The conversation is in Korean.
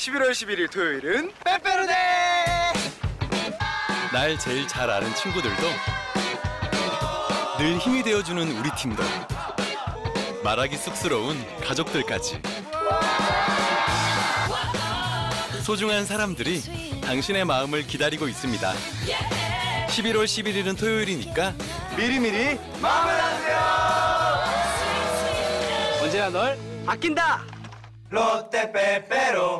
11월 11일 토요일은 빼빼로데이! 날 제일 잘 아는 친구들도 늘 힘이 되어주는 우리 팀도 말하기 쑥스러운 가족들까지 소중한 사람들이 당신의 마음을 기다리고 있습니다. 11월 11일은 토요일이니까 미리미리 마음을 하세요! 언제나 널 아낀다! 롯데 빼빼로